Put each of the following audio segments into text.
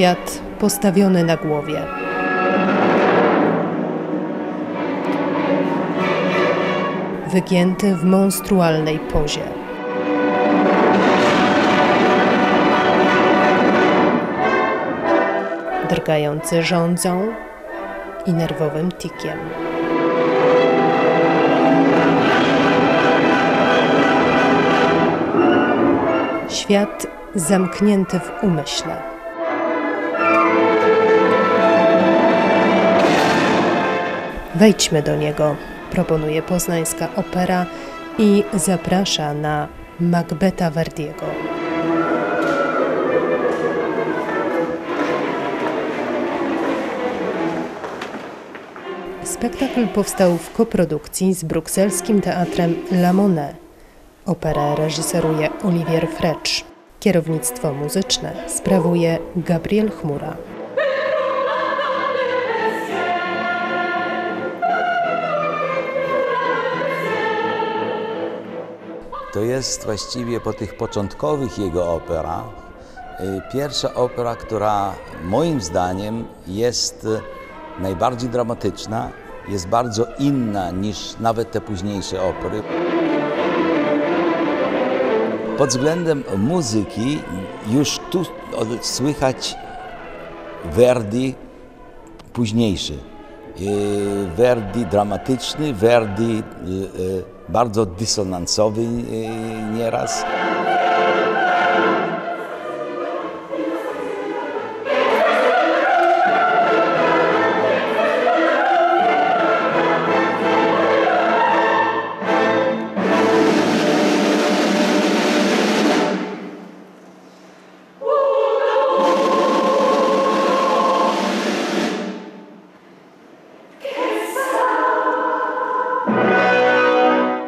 Świat postawiony na głowie. Wygięty w monstrualnej pozie. Drgający rządzą i nerwowym tikiem. Świat zamknięty w umyśle. Wejdźmy do niego, proponuje poznańska opera i zaprasza na Macbeta Verdiego. Spektakl powstał w koprodukcji z brukselskim teatrem La Monnaie. Operę reżyseruje Olivier Frecz. Kierownictwo muzyczne sprawuje Gabriel Chmura. To jest właściwie po tych początkowych jego operach y, pierwsza opera, która moim zdaniem jest najbardziej dramatyczna, jest bardzo inna niż nawet te późniejsze opery. Pod względem muzyki już tu słychać Verdi późniejszy. Y, Verdi dramatyczny, Verdi y, bardzo dysonansowy nieraz.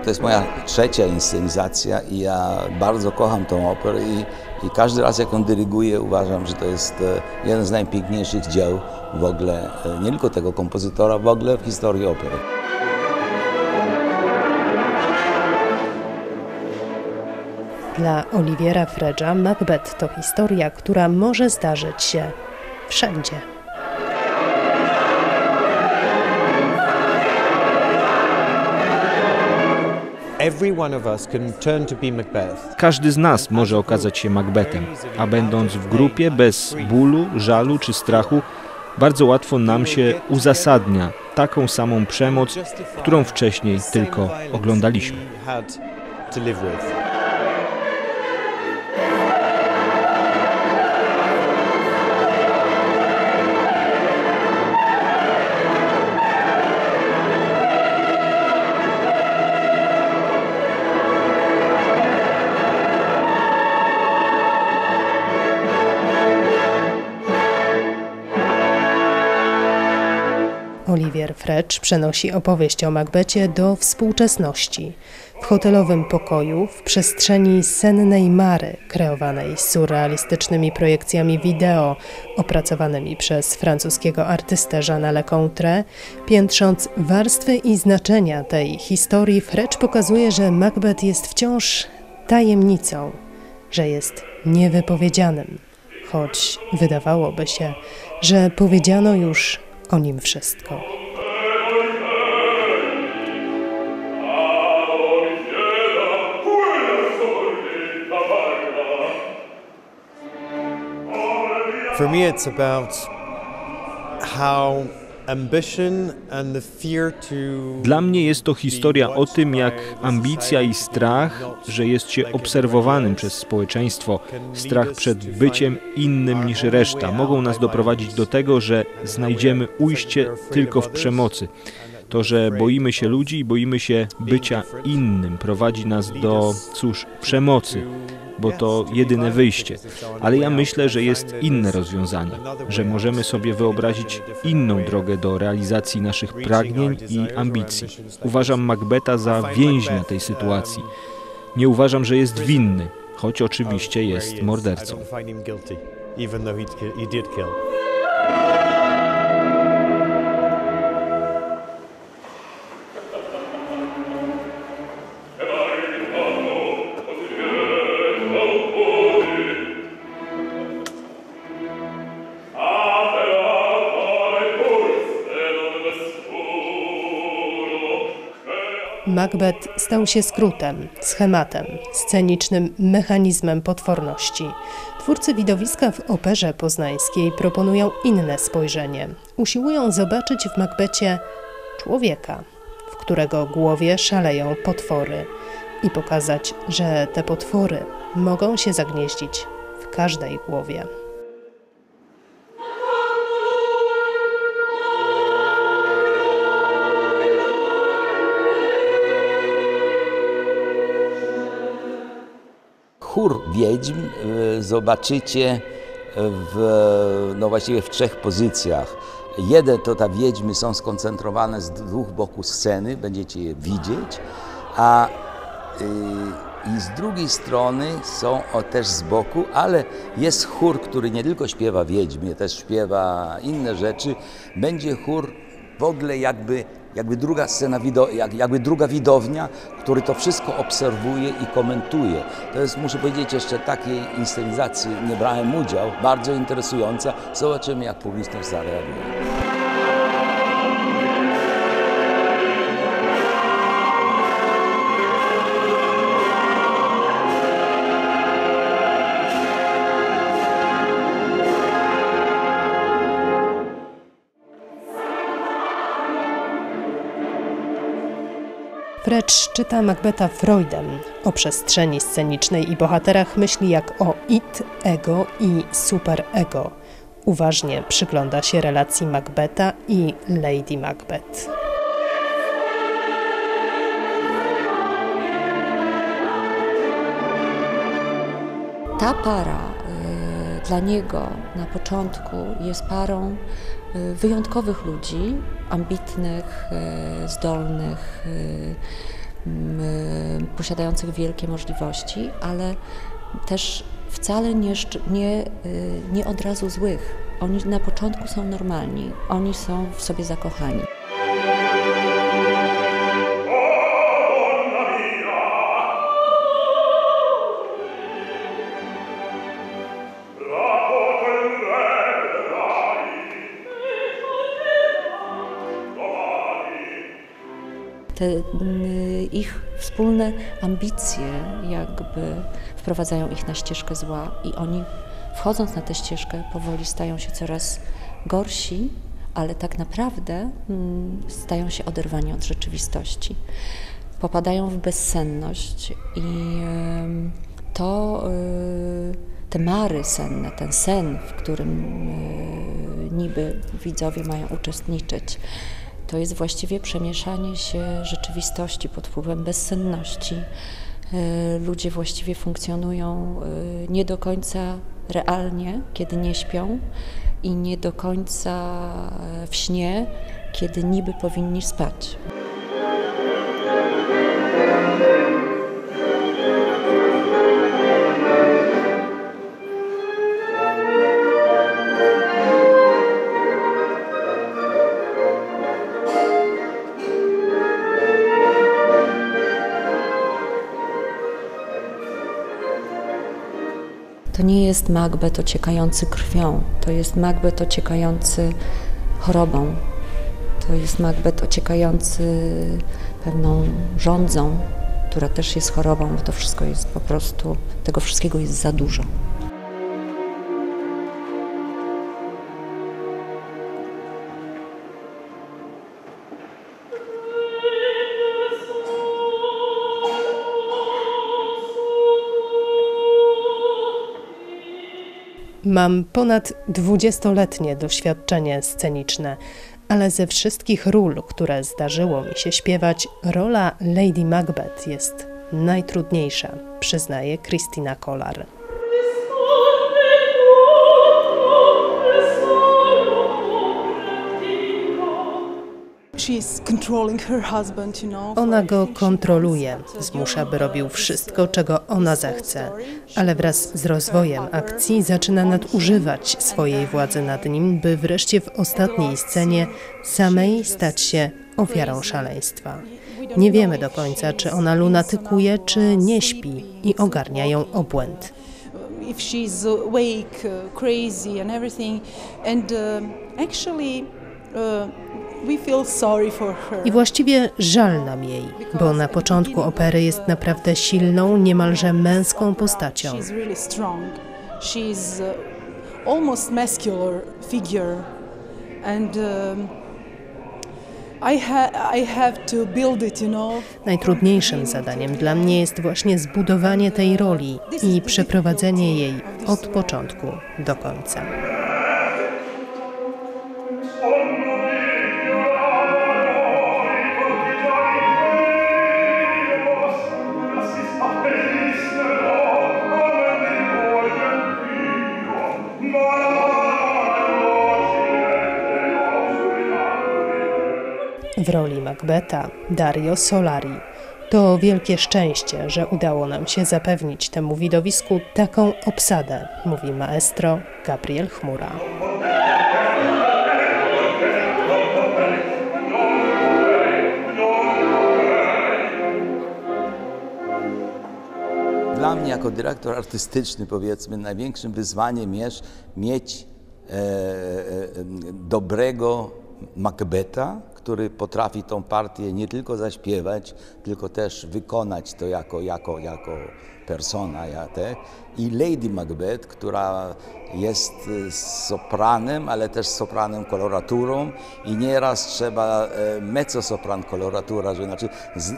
To jest moja trzecia inscenizacja i ja bardzo kocham tą operę i, i każdy raz jak ją dyryguję uważam, że to jest e, jeden z najpiękniejszych dzieł w ogóle, e, nie tylko tego kompozytora, w ogóle w historii opery. Dla Oliwiera Fredża Macbeth to historia, która może zdarzyć się wszędzie. Każdy z nas może okazać się Macbethem, a będąc w grupie bez bólu, żalu czy strachu, bardzo łatwo nam się uzasadnia taką samą przemoc, którą wcześniej tylko oglądaliśmy. Olivier Frecz przenosi opowieść o Macbecie do współczesności. W hotelowym pokoju, w przestrzeni sennej mary, kreowanej surrealistycznymi projekcjami wideo, opracowanymi przez francuskiego artystę Jeana Lecontre, piętrząc warstwy i znaczenia tej historii, Frecz pokazuje, że Macbeth jest wciąż tajemnicą, że jest niewypowiedzianym, choć wydawałoby się, że powiedziano już o nim wszystko. For me, it's about how Dla mnie jest to historia o tym, jak ambicja i strach, że jest się obserwowanym przez społeczeństwo, strach przed byciem innym niż reszta, mogą nas doprowadzić do tego, że znajdziemy ujście tylko w przemocy. To, że boimy się ludzi i boimy się bycia innym, prowadzi nas do, cóż, przemocy, bo to jedyne wyjście. Ale ja myślę, że jest inne rozwiązanie, że możemy sobie wyobrazić inną drogę do realizacji naszych pragnień i ambicji. Uważam Macbeta za więźnia tej sytuacji. Nie uważam, że jest winny, choć oczywiście jest mordercą. Even though he he did kill. Macbeth stał się skrótem, schematem, scenicznym mechanizmem potworności. Twórcy widowiska w operze poznańskiej proponują inne spojrzenie. Usiłują zobaczyć w Macbecie człowieka, w którego głowie szaleją potwory i pokazać, że te potwory mogą się zagnieździć w każdej głowie. Chór wiedźm y, zobaczycie w, no właściwie w trzech pozycjach. Jeden to ta wiedźmy są skoncentrowane z dwóch boków sceny, będziecie je widzieć, a y, i z drugiej strony są o, też z boku, ale jest chór, który nie tylko śpiewa wiedźmie, też śpiewa inne rzeczy. Będzie chór w ogóle jakby, jakby druga scena, jakby druga widownia, który to wszystko obserwuje i komentuje. To jest, muszę powiedzieć, jeszcze takiej inscenizacji nie brałem udział, bardzo interesująca. Zobaczymy, jak publiczność zareaguje. Frecz czyta Macbeta Freudem. O przestrzeni scenicznej i bohaterach myśli jak o it, ego i superego. Uważnie przygląda się relacji Macbeta i Lady Macbeth. Ta para dla niego na początku jest parą y, wyjątkowych ludzi, ambitnych, y, zdolnych, y, posiadających wielkie możliwości, ale też wcale nie, nie, nie od razu złych. Oni na początku są normalni, oni są w sobie zakochani. Te mm, ich wspólne ambicje jakby wprowadzają ich na ścieżkę zła i oni wchodząc na tę ścieżkę powoli stają się coraz gorsi, ale tak naprawdę mm, stają się oderwani od rzeczywistości. Popadają w bezsenność i to y, te mary senne, ten sen, w którym y, niby widzowie mają uczestniczyć, to jest właściwie przemieszanie się rzeczywistości pod wpływem bezsenności. E, Ludzie właściwie funkcjonują e, nie do końca realnie, kiedy nie śpią, i nie do końca e, w śnie, kiedy niby powinni spać. Jest Macbeth ociekający krwią, to jest Macbeth ociekający chorobą, to jest Macbeth ociekający pewną rządzą, która też jest chorobą, bo to wszystko jest po prostu, tego wszystkiego jest za dużo. Mam ponad dwudziestoletnie doświadczenie sceniczne, ale ze wszystkich ról, które zdarzyło mi się śpiewać, rola Lady Macbeth jest najtrudniejsza, przyznaje Christina Kolar. Ona go kontroluje, zmusza, by robił wszystko, czego ona zechce, ale wraz z rozwojem akcji zaczyna nadużywać swojej władzy nad nim, by wreszcie w ostatniej scenie samej stać się ofiarą szaleństwa. Nie wiemy do końca, czy ona lunatykuje, czy nie śpi i ogarnia ją obłęd. if she's awake, uh, crazy, and everything. And uh, actually, I właściwie żal nam jej, bo na początku opery jest naprawdę silną, niemalże męską postacią. Almost muscular figure, and. Najtrudniejszym zadaniem dla mnie jest właśnie zbudowanie tej roli i przeprowadzenie jej od początku do końca. W roli Macbeta Dario Solari. To wielkie szczęście, że udało nam się zapewnić temu widowisku taką obsadę, mówi maestro Gabriel Chmura. Dla mnie jako dyrektor artystyczny powiedzmy największym wyzwaniem jest mieć e, e, dobrego Macbeta, który potrafi tą partię nie tylko zaśpiewać, tylko też wykonać to jako, jako, jako persona. Ja te. I Lady Macbeth, która jest sopranem, ale też sopranem koloraturą i nieraz trzeba e, mezzosopran koloratura, że znaczy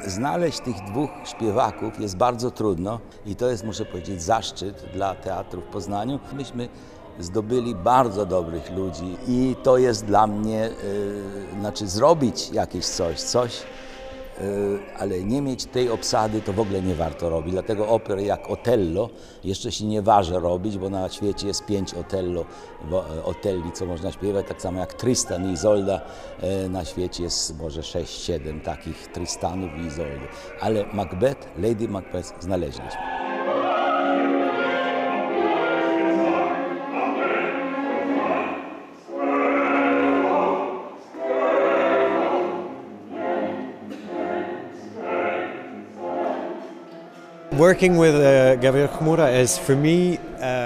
znaleźć tych dwóch śpiewaków jest bardzo trudno i to jest, muszę powiedzieć, zaszczyt dla teatru w Poznaniu. Myśmy zdobyli bardzo dobrych ludzi i to jest dla mnie, y, znaczy zrobić jakieś coś, coś, y, ale nie mieć tej obsady to w ogóle nie warto robić. Dlatego opery jak Otello jeszcze się nie waży robić, bo na świecie jest pięć Otello, bo, Otelli, co można śpiewać, tak samo jak Tristan i Izolda, y, na świecie jest może sześć, siedem takich Tristanów i Izoldy. Ale Macbeth, Lady Macbeth znaleźliśmy.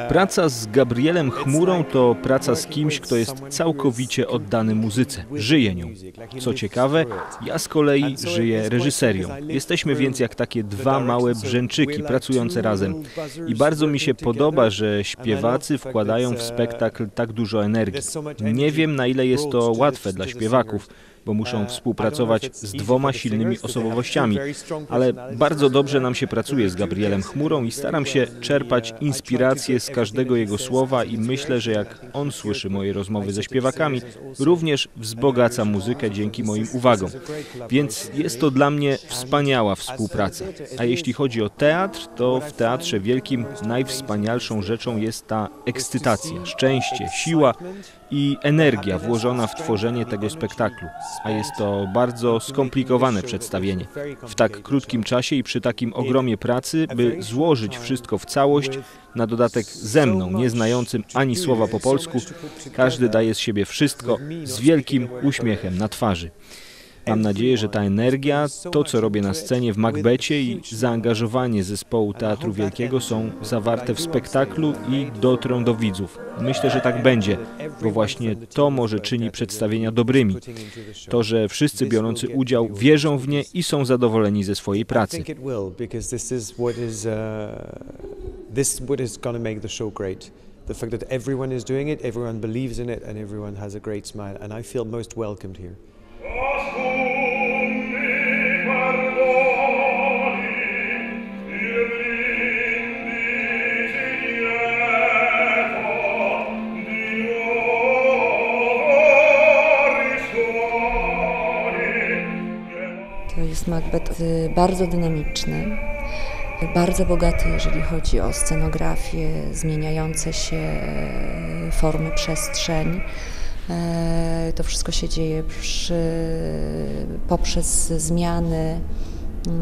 Praca z Gabrielem Chmurą to praca z kimś, kto jest całkowicie oddany muzyce, żyje nią. Co ciekawe, ja z kolei żyję reżyserią. Jesteśmy więc jak takie dwa małe brzęczyki pracujące razem. I bardzo mi się podoba, że śpiewacy wkładają w spektakl tak dużo energii. Nie wiem, na ile jest to łatwe dla śpiewaków bo muszą współpracować z dwoma silnymi osobowościami, ale bardzo dobrze nam się pracuje z Gabrielem Chmurą i staram się czerpać inspiracje z każdego jego słowa i myślę, że jak on słyszy moje rozmowy ze śpiewakami, również wzbogaca muzykę dzięki moim uwagom. Więc jest to dla mnie wspaniała współpraca. A jeśli chodzi o teatr, to w Teatrze Wielkim najwspanialszą rzeczą jest ta ekscytacja, szczęście, siła i energia włożona w tworzenie tego spektaklu, a jest to bardzo skomplikowane przedstawienie. W tak krótkim czasie i przy takim ogromie pracy, by złożyć wszystko w całość, na dodatek ze mną, nie znającym ani słowa po polsku, każdy daje z siebie wszystko z wielkim uśmiechem na twarzy. Mam nadzieję, że ta energia, to co robię na scenie w Macbecie i zaangażowanie zespołu Teatru Wielkiego są zawarte w spektaklu i dotrą do widzów. Myślę, że tak będzie, bo właśnie to może czyni przedstawienia dobrymi. To, że wszyscy biorący udział wierzą w nie i są zadowoleni ze swojej pracy. The fact that everyone is doing it, everyone believes in it, and everyone has a great smile, and I feel most welcomed here. To jest Macbeth y, bardzo dynamiczny, bardzo bogaty, jeżeli chodzi o scenografię, zmieniające się e, formy przestrzeń. E, To wszystko się dzieje przy, poprzez zmiany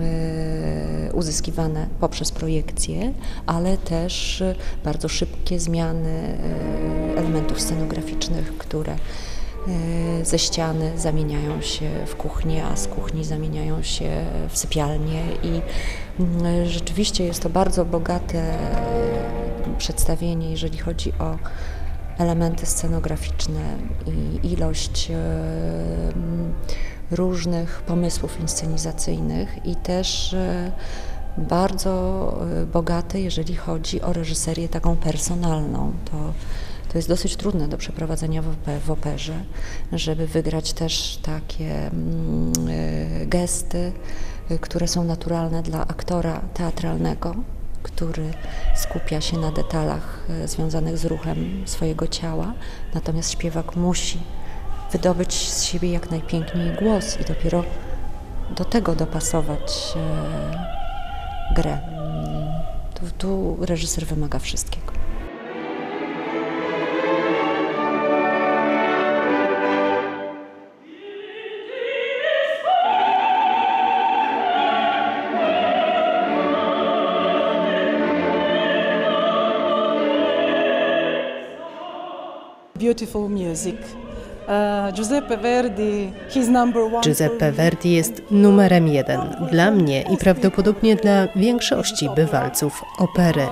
e, uzyskiwane poprzez projekcje, ale też bardzo szybkie zmiany e, elementów scenograficznych, które ze ściany zamieniają się w kuchnię, a z kuchni zamieniają się w sypialnię i mm, rzeczywiście jest to bardzo bogate przedstawienie, jeżeli chodzi o elementy scenograficzne i ilość e, różnych pomysłów inscenizacyjnych i też e, bardzo e, bogate, jeżeli chodzi o reżyserię taką personalną. To, to jest dosyć trudne do przeprowadzenia w, ope- w operze, żeby wygrać też takie mm, gesty, które są naturalne dla aktora teatralnego, który skupia się na detalach e, związanych z ruchem swojego ciała, natomiast śpiewak musi wydobyć z siebie jak najpiękniej głos i dopiero do tego dopasować e, grę. Mm, Tu, tu reżyser wymaga wszystkiego. Beautiful music. Uh, Giuseppe Verdi, his number one. for Giuseppe me. Verdi jest numerem jeden dla mnie i prawdopodobnie dla większości bywalców opery.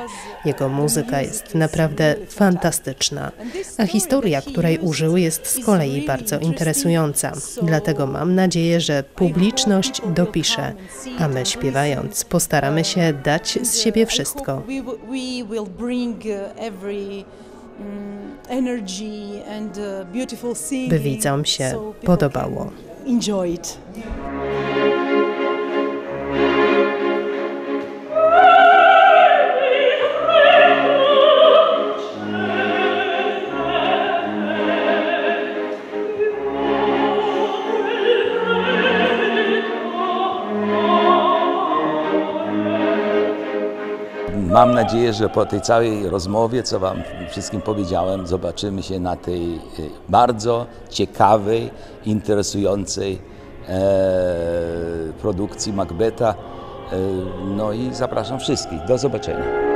Jego muzyka jest naprawdę fantastyczna, a historia, której użył, jest z kolei bardzo interesująca. Dlatego mam nadzieję, że publiczność dopisze, a my śpiewając postaramy się dać z siebie wszystko. We, will- we will bring every mm, uh. By widzom się podobało. Enjoy it. Mam nadzieję, że po tej całej rozmowie, co Wam wszystkim powiedziałem, zobaczymy się na tej y, bardzo ciekawej, interesującej e, produkcji Macbeta. E, no i zapraszam wszystkich. Do zobaczenia.